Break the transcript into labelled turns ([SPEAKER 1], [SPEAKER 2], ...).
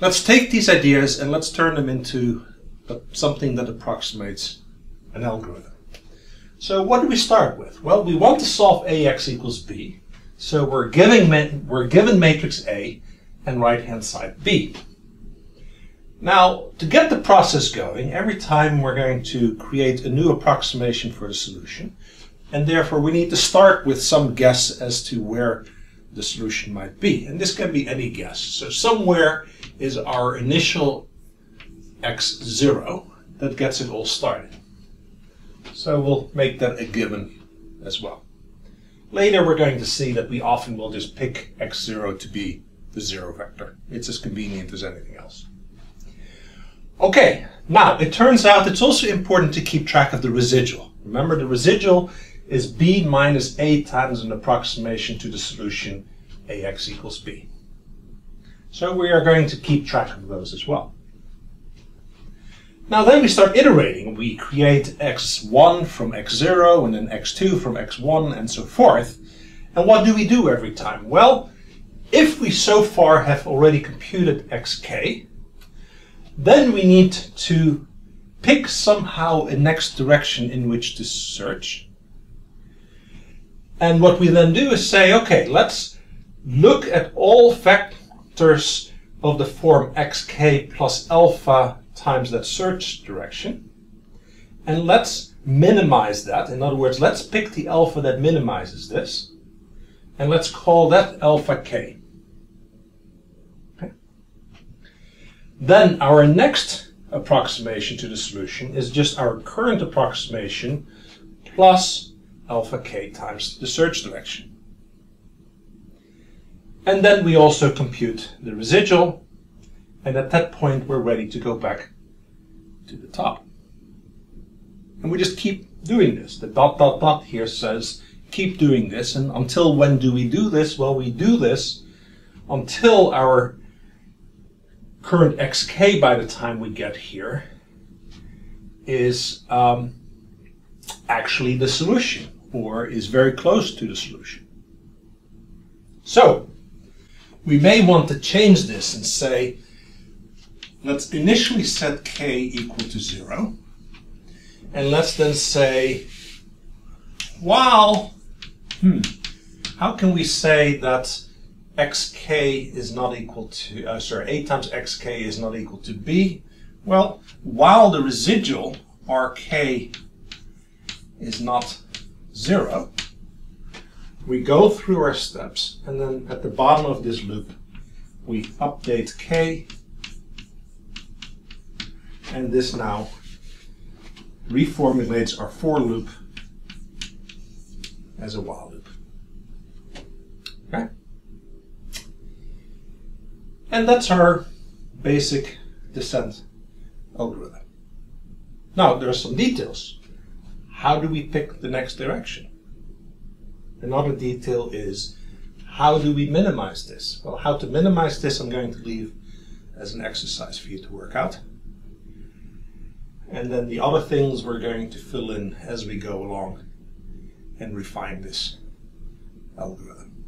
[SPEAKER 1] let's take these ideas and let's turn them into something that approximates an algorithm. So what do we start with? Well, we want to solve ax equals b. So we're giving we're given matrix A and right hand side B. Now, to get the process going, every time we're going to create a new approximation for the solution, and therefore we need to start with some guess as to where the solution might be. And this can be any guess. So somewhere is our initial x0 that gets it all started. So we'll make that a given as well. Later we're going to see that we often will just pick x0 to be the zero vector. It's as convenient as anything else. Okay, now it turns out it's also important to keep track of the residual. Remember the residual is b minus a times an approximation to the solution ax equals b. So we are going to keep track of those as well. Now then we start iterating. We create x1 from x0 and then x2 from x1 and so forth. And what do we do every time? Well, if we so far have already computed xk, then we need to pick somehow a next direction in which to search. And what we then do is say, okay, let's look at all vectors of the form xk plus alpha times that search direction. And let's minimize that. In other words, let's pick the alpha that minimizes this. And let's call that alpha k. Okay. Then our next approximation to the solution is just our current approximation plus alpha k times the search direction. And then we also compute the residual and at that point, we're ready to go back to the top. And we just keep doing this. The dot, dot, dot here says, keep doing this. And until when do we do this? Well, we do this until our current xk by the time we get here is um, actually the solution or is very close to the solution. So we may want to change this and say let's initially set k equal to 0. And let's then say, while, hmm, how can we say that xk is not equal to, uh, sorry, a times xk is not equal to b? Well, while the residual rk is not 0, we go through our steps, and then at the bottom of this loop, we update k and this now reformulates our for loop as a while loop. Okay? And that's our basic descent algorithm. Now, there are some details. How do we pick the next direction? Another detail is how do we minimize this? Well, how to minimize this I'm going to leave as an exercise for you to work out. And then the other things we're going to fill in as we go along and refine this algorithm.